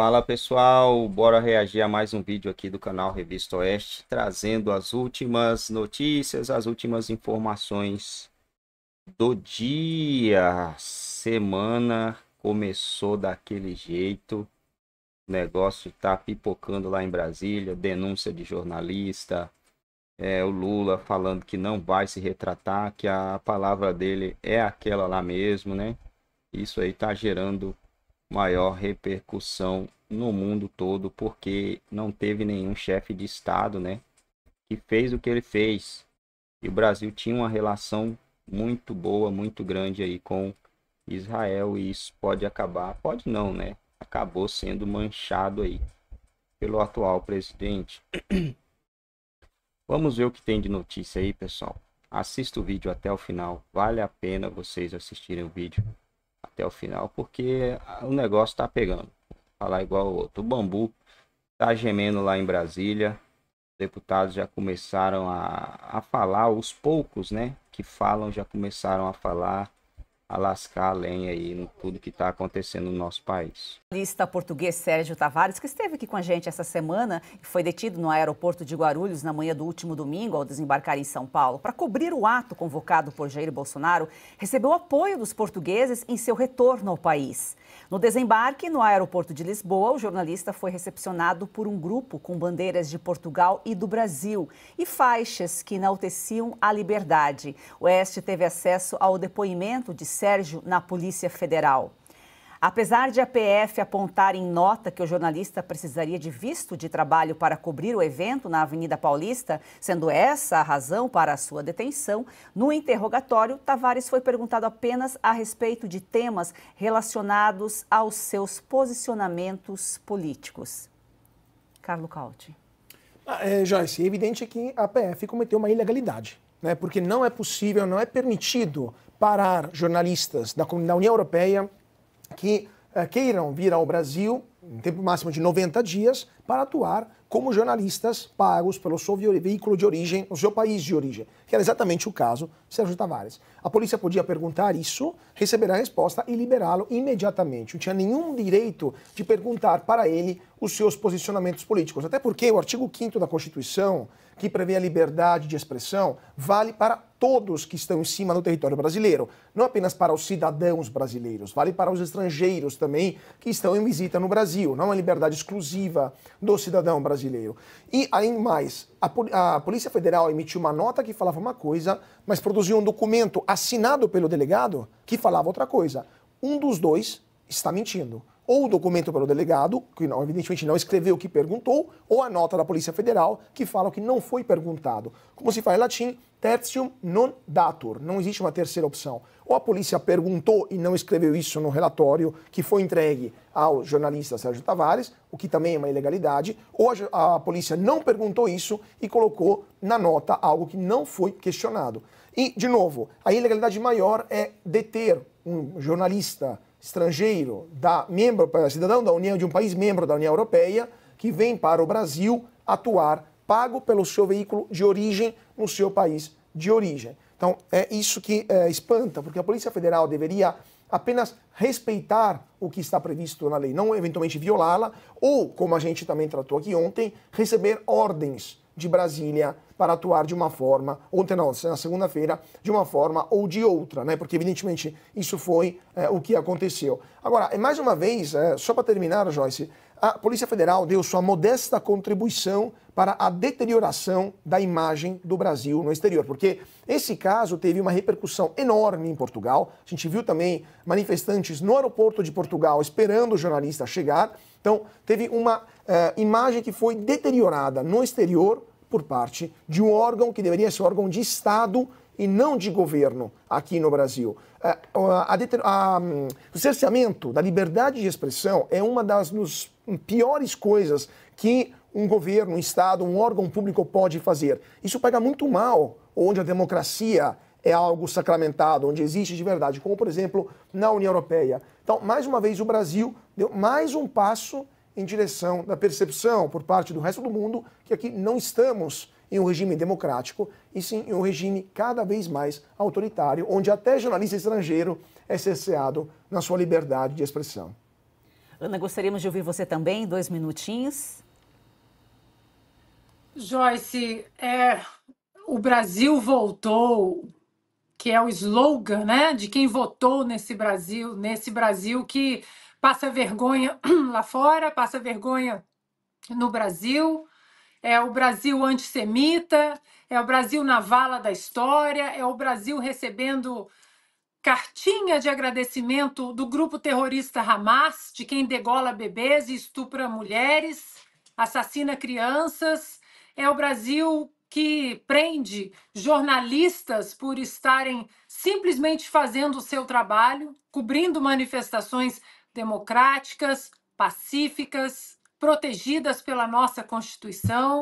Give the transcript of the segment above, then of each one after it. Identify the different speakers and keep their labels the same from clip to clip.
Speaker 1: Fala pessoal, bora reagir a mais um vídeo aqui do canal Revista Oeste, trazendo as últimas notícias, as últimas informações do dia. Semana começou daquele jeito, o negócio tá pipocando lá em Brasília, denúncia de jornalista, é, o Lula falando que não vai se retratar, que a palavra dele é aquela lá mesmo, né? Isso aí tá gerando maior repercussão no mundo todo, porque não teve nenhum chefe de Estado, né, que fez o que ele fez. E o Brasil tinha uma relação muito boa, muito grande aí com Israel, e isso pode acabar, pode não, né? Acabou sendo manchado aí pelo atual presidente. Vamos ver o que tem de notícia aí, pessoal. Assista o vídeo até o final. Vale a pena vocês assistirem o vídeo até o final, porque o negócio tá pegando. Falar igual o outro. O bambu tá gemendo lá em Brasília. Deputados já começaram a, a falar, os poucos, né, que falam já começaram a falar a lascar a lenha aí no tudo que está acontecendo no nosso país.
Speaker 2: Jornalista português Sérgio Tavares, que esteve aqui com a gente essa semana e foi detido no aeroporto de Guarulhos na manhã do último domingo ao desembarcar em São Paulo para cobrir o ato convocado por Jair Bolsonaro, recebeu apoio dos portugueses em seu retorno ao país. No desembarque no aeroporto de Lisboa, o jornalista foi recepcionado por um grupo com bandeiras de Portugal e do Brasil e faixas que enalteciam a liberdade. O Oeste teve acesso ao depoimento de Sérgio na Polícia Federal. Apesar de a PF apontar em nota que o jornalista precisaria de visto de trabalho para cobrir o evento na Avenida Paulista, sendo essa a razão para a sua detenção, no interrogatório, Tavares foi perguntado apenas a respeito de temas relacionados aos seus posicionamentos políticos. Carlo Cauti.
Speaker 3: Ah, é, Joyce, é evidente que a PF cometeu uma ilegalidade, né? porque não é possível, não é permitido parar jornalistas da, da União Europeia que uh, queiram vir ao Brasil, em tempo máximo de 90 dias, para atuar como jornalistas pagos pelo seu veículo de origem, no seu país de origem, que era exatamente o caso Sérgio Tavares. A polícia podia perguntar isso, receber a resposta e liberá-lo imediatamente. Não tinha nenhum direito de perguntar para ele os seus posicionamentos políticos. Até porque o artigo 5 da Constituição, que prevê a liberdade de expressão, vale para todos que estão em cima do território brasileiro, não apenas para os cidadãos brasileiros, vale para os estrangeiros também que estão em visita no Brasil, não é uma liberdade exclusiva do cidadão brasileiro. E, além mais, a, a Polícia Federal emitiu uma nota que falava uma coisa, mas produziu um documento assinado pelo delegado que falava outra coisa. Um dos dois está mentindo ou o documento pelo delegado, que não, evidentemente não escreveu o que perguntou, ou a nota da Polícia Federal, que fala o que não foi perguntado. Como se fala em latim, tertium non datur, não existe uma terceira opção. Ou a polícia perguntou e não escreveu isso no relatório que foi entregue ao jornalista Sérgio Tavares, o que também é uma ilegalidade, ou a, a polícia não perguntou isso e colocou na nota algo que não foi questionado. E, de novo, a ilegalidade maior é deter um jornalista estrangeiro, da membro, cidadão da União de um país membro da União Europeia, que vem para o Brasil atuar pago pelo seu veículo de origem no seu país de origem. Então, é isso que é, espanta, porque a Polícia Federal deveria apenas respeitar o que está previsto na lei, não eventualmente violá-la, ou, como a gente também tratou aqui ontem, receber ordens de Brasília para atuar de uma forma, ontem não, na segunda-feira, de uma forma ou de outra, né? Porque evidentemente isso foi é, o que aconteceu. Agora, mais uma vez, é, só para terminar, Joyce, a Polícia Federal deu sua modesta contribuição para a deterioração da imagem do Brasil no exterior, porque esse caso teve uma repercussão enorme em Portugal. A gente viu também manifestantes no aeroporto de Portugal esperando o jornalista chegar. Então, teve uma uh, imagem que foi deteriorada no exterior por parte de um órgão que deveria ser órgão de Estado e não de governo aqui no Brasil. É, a, a, a, o cerceamento da liberdade de expressão é uma das nos, piores coisas que um governo, um Estado, um órgão público pode fazer. Isso pega muito mal onde a democracia é algo sacramentado, onde existe de verdade, como por exemplo na União Europeia. Então, mais uma vez, o Brasil deu mais um passo em direção da percepção por parte do resto do mundo que aqui não estamos em um regime democrático, e sim em um regime cada vez mais autoritário, onde até jornalista estrangeiro é cerceado na sua liberdade de expressão.
Speaker 2: Ana, gostaríamos de ouvir você também, dois minutinhos.
Speaker 4: Joyce, é, o Brasil voltou, que é o slogan né, de quem votou nesse Brasil, nesse Brasil que passa vergonha lá fora, passa vergonha no Brasil, é o Brasil antissemita, é o Brasil na vala da história, é o Brasil recebendo cartinha de agradecimento do grupo terrorista Hamas, de quem degola bebês e estupra mulheres, assassina crianças. É o Brasil que prende jornalistas por estarem simplesmente fazendo o seu trabalho, cobrindo manifestações democráticas, pacíficas, protegidas pela nossa Constituição.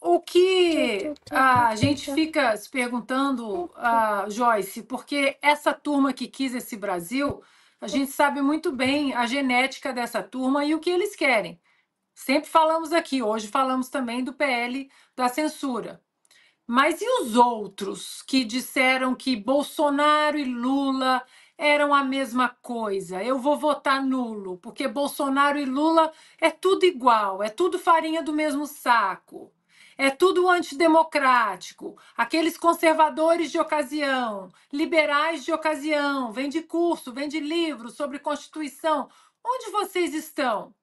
Speaker 4: O que a gente fica se perguntando, uh, Joyce, porque essa turma que quis esse Brasil, a gente sabe muito bem a genética dessa turma e o que eles querem. Sempre falamos aqui, hoje falamos também do PL da censura. Mas e os outros que disseram que Bolsonaro e Lula eram a mesma coisa? Eu vou votar nulo, porque Bolsonaro e Lula é tudo igual, é tudo farinha do mesmo saco. É tudo antidemocrático. Aqueles conservadores de ocasião, liberais de ocasião, vem de curso, vem de livro sobre Constituição. Onde vocês estão?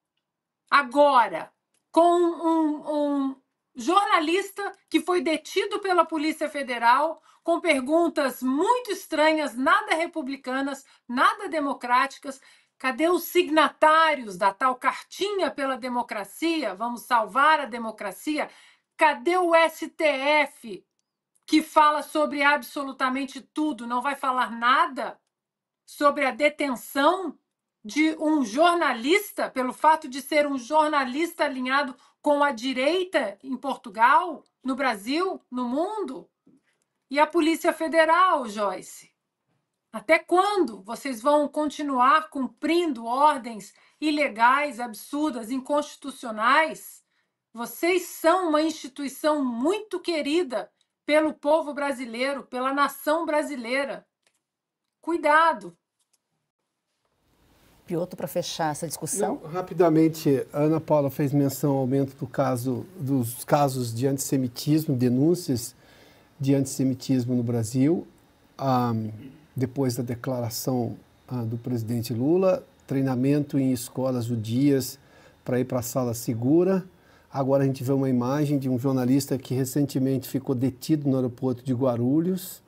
Speaker 4: Agora, com um, um jornalista que foi detido pela Polícia Federal com perguntas muito estranhas, nada republicanas, nada democráticas. Cadê os signatários da tal cartinha pela democracia? Vamos salvar a democracia? Cadê o STF que fala sobre absolutamente tudo? Não vai falar nada sobre a detenção de um jornalista pelo fato de ser um jornalista alinhado com a direita em Portugal, no Brasil, no mundo? E a Polícia Federal, Joyce? Até quando vocês vão continuar cumprindo ordens ilegais, absurdas, inconstitucionais? Vocês são uma instituição muito querida pelo povo brasileiro, pela nação brasileira. Cuidado.
Speaker 2: Piotr, para fechar essa discussão.
Speaker 5: Não, rapidamente, a Ana Paula fez menção ao aumento do caso, dos casos de antissemitismo, denúncias de antissemitismo no Brasil, ah, depois da declaração ah, do presidente Lula, treinamento em escolas judias para ir para a sala segura, Agora a gente vê uma imagem de um jornalista que recentemente ficou detido no aeroporto de Guarulhos.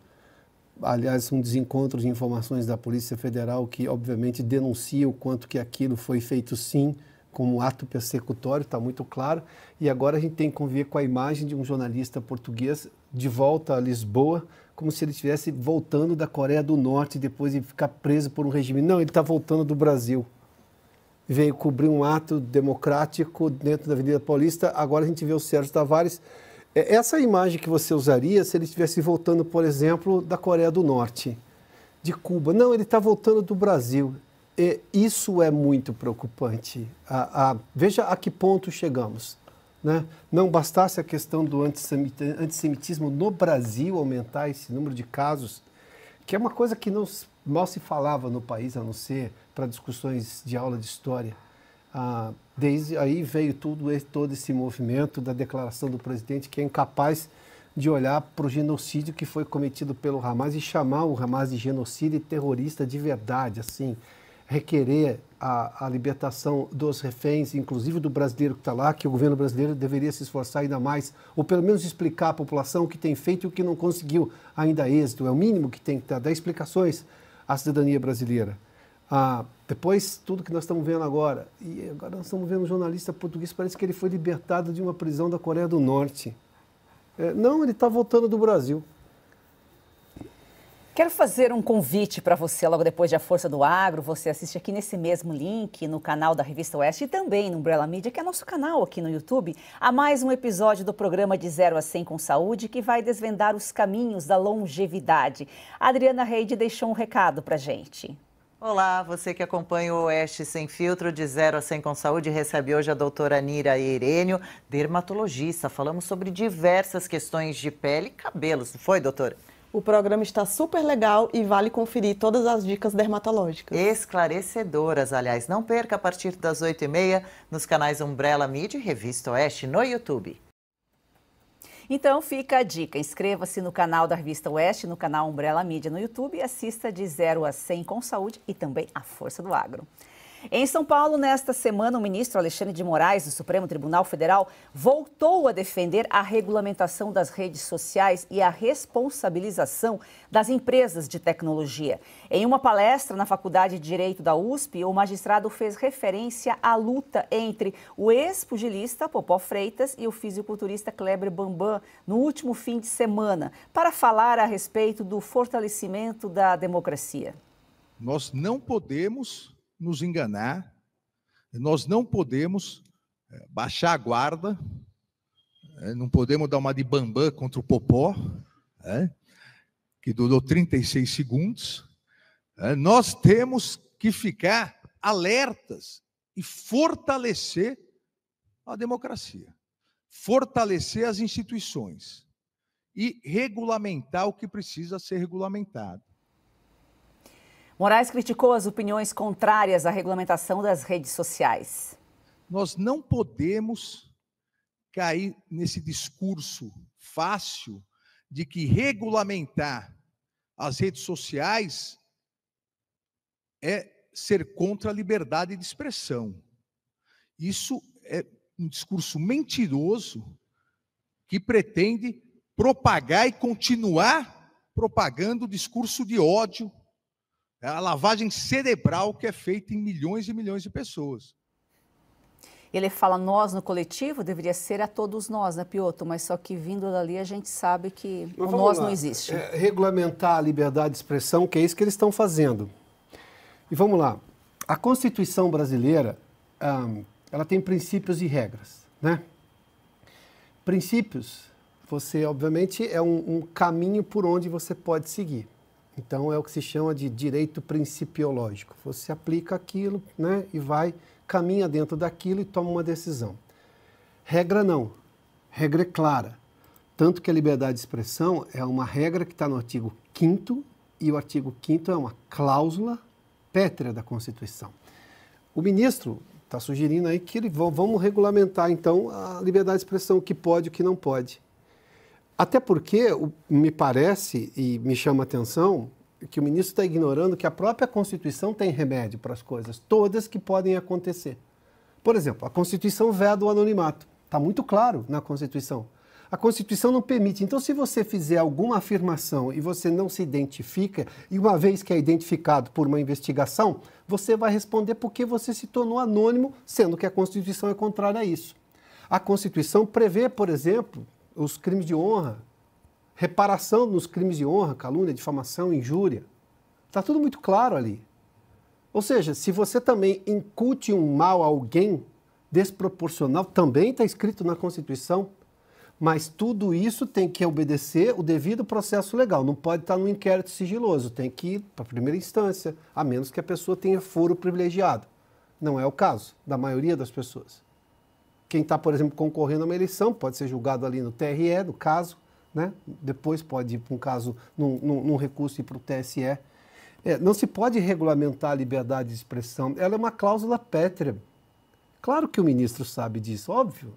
Speaker 5: Aliás, um desencontro de informações da Polícia Federal que, obviamente, denuncia o quanto que aquilo foi feito, sim, como ato persecutório, está muito claro. E agora a gente tem que conviver com a imagem de um jornalista português de volta a Lisboa, como se ele estivesse voltando da Coreia do Norte depois de ficar preso por um regime. Não, ele está voltando do Brasil veio cobrir um ato democrático dentro da Avenida Paulista. Agora a gente vê o Sérgio Tavares. É, essa imagem que você usaria se ele estivesse voltando, por exemplo, da Coreia do Norte, de Cuba. Não, ele está voltando do Brasil. E isso é muito preocupante. A, a, veja a que ponto chegamos. Né? Não bastasse a questão do antissemitismo no Brasil aumentar esse número de casos, que é uma coisa que não, mal se falava no país, a não ser para discussões de aula de história. Desde aí veio tudo esse, todo esse movimento da declaração do presidente que é incapaz de olhar para o genocídio que foi cometido pelo Hamas e chamar o Hamas de genocídio e terrorista de verdade, assim, requerer a, a libertação dos reféns, inclusive do brasileiro que está lá, que o governo brasileiro deveria se esforçar ainda mais, ou pelo menos explicar à população o que tem feito e o que não conseguiu ainda êxito. É o mínimo que tem que dar, dar explicações à cidadania brasileira. Ah, depois, tudo que nós estamos vendo agora. E agora nós estamos vendo um jornalista português, parece que ele foi libertado de uma prisão da Coreia do Norte. É, não, ele está voltando do Brasil.
Speaker 2: Quero fazer um convite para você logo depois de A Força do Agro. Você assiste aqui nesse mesmo link no canal da Revista Oeste e também no Umbrella Media, que é nosso canal aqui no YouTube, a mais um episódio do programa De Zero a 100 com Saúde, que vai desvendar os caminhos da longevidade. A Adriana Reide deixou um recado para gente.
Speaker 6: Olá, você que acompanha o Oeste Sem Filtro, de 0 a 100 com saúde, recebe hoje a doutora Nira Irênio, dermatologista. Falamos sobre diversas questões de pele e cabelos, não foi, doutora?
Speaker 7: O programa está super legal e vale conferir todas as dicas dermatológicas.
Speaker 6: Esclarecedoras, aliás. Não perca a partir das 8h30 nos canais Umbrella Mídia e Revista Oeste no YouTube.
Speaker 2: Então fica a dica, inscreva-se no canal da Revista Oeste, no canal Umbrella Mídia no YouTube e assista de 0 a 100 com saúde e também a força do agro. Em São Paulo, nesta semana, o ministro Alexandre de Moraes, do Supremo Tribunal Federal, voltou a defender a regulamentação das redes sociais e a responsabilização das empresas de tecnologia. Em uma palestra na Faculdade de Direito da USP, o magistrado fez referência à luta entre o ex-pugilista Popó Freitas e o fisiculturista Kleber Bambam no último fim de semana, para falar a respeito do fortalecimento da democracia.
Speaker 8: Nós não podemos nos enganar, nós não podemos eh, baixar a guarda, eh, não podemos dar uma de bambam contra o Popó, é, que durou 36 segundos. Nós temos que ficar alertas e fortalecer a democracia, fortalecer as instituições e regulamentar o que precisa ser regulamentado.
Speaker 2: Moraes criticou as opiniões contrárias à regulamentação das redes sociais.
Speaker 8: Nós não podemos cair nesse discurso fácil de que regulamentar as redes sociais é ser contra a liberdade de expressão. Isso é um discurso mentiroso que pretende propagar e continuar propagando o discurso de ódio é a lavagem cerebral que é feita em milhões e milhões de pessoas.
Speaker 2: Ele fala nós no coletivo, deveria ser a todos nós, né, Pioto? Mas só que vindo dali a gente sabe que Mas o nós lá. não existe.
Speaker 5: É, regulamentar a liberdade de expressão, que é isso que eles estão fazendo. E vamos lá. A Constituição brasileira, ela tem princípios e regras, né? Princípios, você, obviamente, é um, um caminho por onde você pode seguir. Então é o que se chama de direito principiológico. Você aplica aquilo, né, e vai caminha dentro daquilo e toma uma decisão. Regra não. Regra é clara. Tanto que a liberdade de expressão é uma regra que está no artigo 5 e o artigo 5 é uma cláusula pétrea da Constituição. O ministro está sugerindo aí que ele, vamos regulamentar então a liberdade de expressão, o que pode e o que não pode. Até porque me parece e me chama a atenção que o ministro está ignorando que a própria Constituição tem remédio para as coisas, todas que podem acontecer. Por exemplo, a Constituição veda o anonimato. Está muito claro na Constituição. A Constituição não permite. Então, se você fizer alguma afirmação e você não se identifica, e uma vez que é identificado por uma investigação, você vai responder porque você se tornou anônimo, sendo que a Constituição é contrária a isso. A Constituição prevê, por exemplo, os crimes de honra, reparação nos crimes de honra, calúnia, difamação, injúria. Está tudo muito claro ali. Ou seja, se você também incute um mal a alguém desproporcional, também está escrito na Constituição, mas tudo isso tem que obedecer o devido processo legal. Não pode estar no inquérito sigiloso, tem que ir para a primeira instância, a menos que a pessoa tenha foro privilegiado. Não é o caso da maioria das pessoas. Quem está, por exemplo, concorrendo a uma eleição pode ser julgado ali no TRE, no caso, né? depois pode ir para um caso, num, num, num recurso ir para o TSE. É, não se pode regulamentar a liberdade de expressão, ela é uma cláusula pétrea. Claro que o ministro sabe disso, óbvio.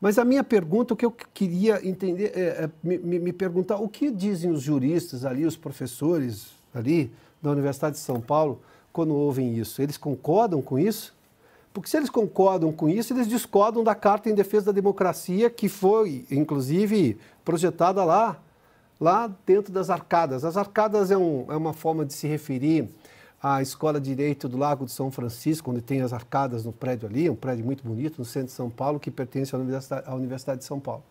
Speaker 5: Mas a minha pergunta, o que eu queria entender, é, é me, me perguntar o que dizem os juristas ali, os professores ali da Universidade de São Paulo, quando ouvem isso? Eles concordam com isso? Porque se eles concordam com isso, eles discordam da Carta em Defesa da Democracia, que foi, inclusive, projetada lá, lá dentro das arcadas. As arcadas é, um, é uma forma de se referir à Escola de Direito do Lago de São Francisco, onde tem as arcadas no prédio ali, um prédio muito bonito, no centro de São Paulo, que pertence à Universidade, à Universidade de São Paulo.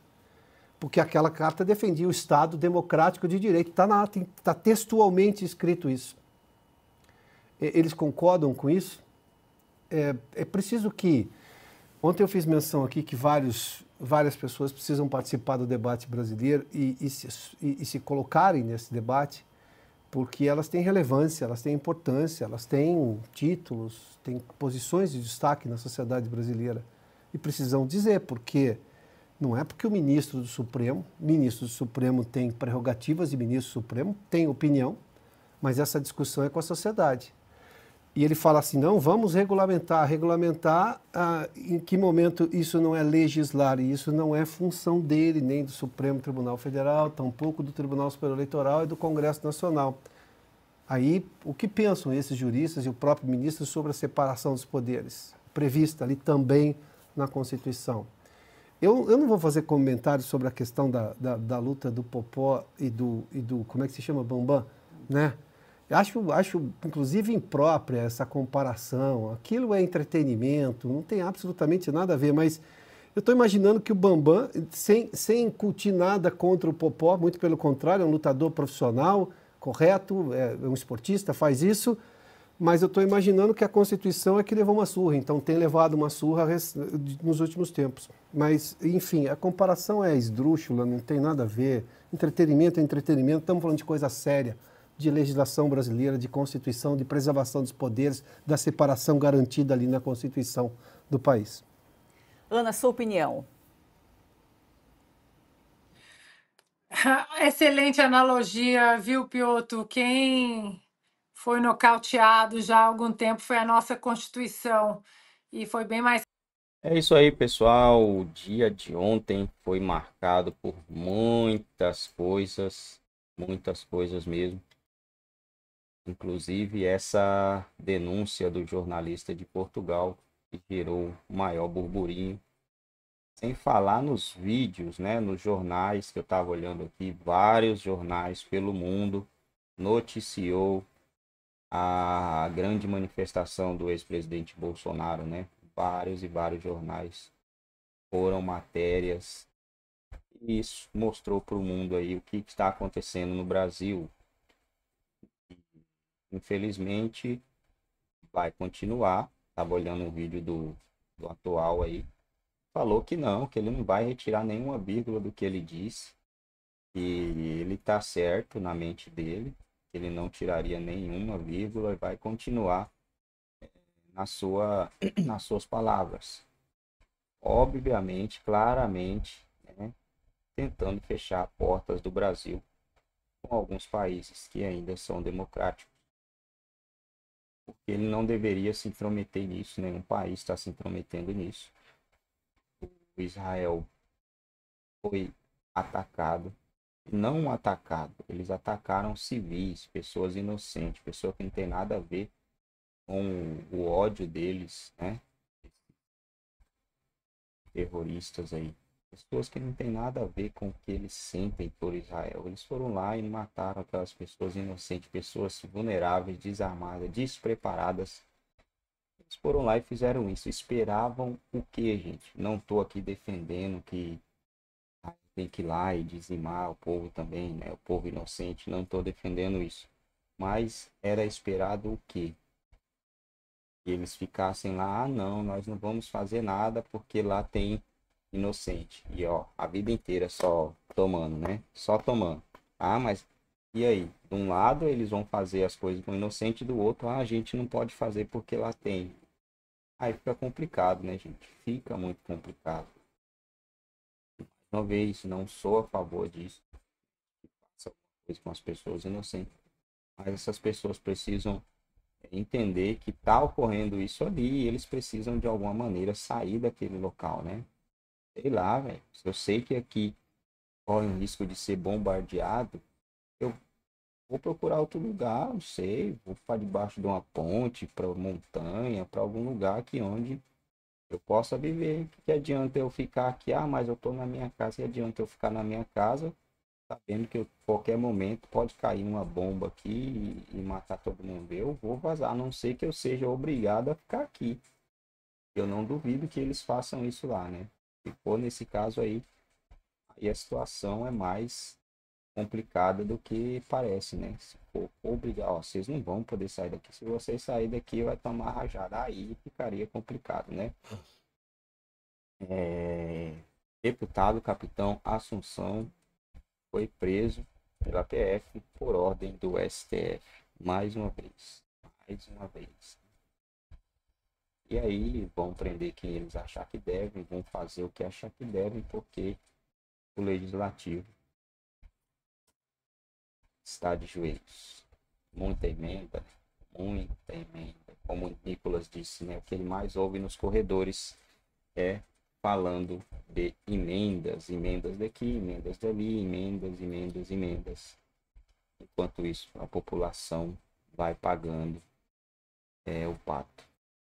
Speaker 5: Porque aquela carta defendia o Estado democrático de direito. Está tá textualmente escrito isso. Eles concordam com isso? É, é preciso que. Ontem eu fiz menção aqui que vários, várias pessoas precisam participar do debate brasileiro e, e, se, e, e se colocarem nesse debate, porque elas têm relevância, elas têm importância, elas têm títulos, têm posições de destaque na sociedade brasileira. E precisam dizer, porque Não é porque o ministro do Supremo, ministro do Supremo tem prerrogativas e ministro do Supremo tem opinião, mas essa discussão é com a sociedade. E ele fala assim: não, vamos regulamentar. Regulamentar, ah, em que momento isso não é legislar? E isso não é função dele, nem do Supremo Tribunal Federal, tampouco do Tribunal Superior Eleitoral e do Congresso Nacional. Aí, o que pensam esses juristas e o próprio ministro sobre a separação dos poderes, prevista ali também na Constituição? Eu, eu não vou fazer comentários sobre a questão da, da, da, luta do Popó e do, e do, como é que se chama, Bambam, né? Acho, acho, inclusive, imprópria essa comparação. Aquilo é entretenimento, não tem absolutamente nada a ver, mas eu estou imaginando que o Bambam, sem, sem incutir nada contra o Popó, muito pelo contrário, é um lutador profissional, correto, é, é um esportista, faz isso, mas eu estou imaginando que a Constituição é que levou uma surra, então tem levado uma surra nos últimos tempos. Mas, enfim, a comparação é esdrúxula, não tem nada a ver. Entretenimento é entretenimento, estamos falando de coisa séria, de legislação brasileira, de Constituição, de preservação dos poderes, da separação garantida ali na Constituição do país.
Speaker 2: Ana, sua opinião?
Speaker 4: Excelente analogia, viu, Piotr? Quem foi nocauteado já há algum tempo foi a nossa Constituição e foi bem mais.
Speaker 1: É isso aí, pessoal. O dia de ontem foi marcado por muitas coisas, muitas coisas mesmo. Inclusive essa denúncia do jornalista de Portugal que gerou maior burburinho. Sem falar nos vídeos, né, nos jornais que eu estava olhando aqui, vários jornais pelo mundo noticiou a grande manifestação do ex-presidente Bolsonaro, né? Vários e vários jornais foram matérias. E isso mostrou para o mundo aí o que está acontecendo no Brasil. Infelizmente, vai continuar. Estava olhando um vídeo do, do atual aí. Falou que não, que ele não vai retirar nenhuma vírgula do que ele disse. Que ele está certo na mente dele ele não tiraria nenhuma vírgula e vai continuar eh, na sua, nas suas palavras. Obviamente, claramente, né, tentando fechar portas do Brasil com alguns países que ainda são democráticos. Porque ele não deveria se intrometer nisso, nenhum país está se intrometendo nisso. O Israel foi atacado não atacado, eles atacaram civis, pessoas inocentes, pessoas que não tem nada a ver com o ódio deles, né? Terroristas aí. Pessoas que não tem nada a ver com o que eles sentem por Israel. Eles foram lá e mataram aquelas pessoas inocentes, pessoas vulneráveis, desarmadas, despreparadas. Eles foram lá e fizeram isso. Esperavam o que, gente? Não estou aqui defendendo que tem que ir lá e dizimar o povo também, né? O povo inocente, não estou defendendo isso. Mas era esperado o quê? Que eles ficassem lá, ah não, nós não vamos fazer nada porque lá tem inocente. E ó, a vida inteira só tomando, né? Só tomando. Ah, mas e aí? De um lado eles vão fazer as coisas com o inocente, do outro, ah, a gente não pode fazer porque lá tem. Aí fica complicado, né, gente? Fica muito complicado uma vez, não sou a favor disso. Faça coisa com as pessoas inocentes. Mas essas pessoas precisam entender que está ocorrendo isso ali e eles precisam de alguma maneira sair daquele local, né? Sei lá, velho. Se eu sei que aqui corre o risco de ser bombardeado, eu vou procurar outro lugar, não sei, vou para debaixo de uma ponte, para montanha, para algum lugar que onde eu possa viver. Que adianta eu ficar aqui? Ah, mas eu estou na minha casa. Que adianta eu ficar na minha casa, sabendo que eu, qualquer momento pode cair uma bomba aqui e, e, matar todo mundo? Eu vou vazar, a não ser que eu seja obrigado a ficar aqui. Eu não duvido que eles façam isso lá, né? For nesse caso aí, aí a situação é mais complicada do que parece, né? Se for obrigar, ó, vocês não vão poder sair daqui. Se vocês sair daqui, vai tomar rajada. Aí ficaria complicado, né? É... Deputado capitão Assunção foi preso pela PF por ordem do STF. Mais uma vez. Mais uma vez. E aí vão prender quem eles achar que devem, vão fazer o que achar que devem, porque o legislativo está de joelhos. Muita emenda, muita emenda. Como o Nicolas disse, né? O que ele mais ouve nos corredores é falando de emendas, emendas daqui, emendas dali, emendas, emendas, emendas. Enquanto isso, a população vai pagando é, o pato.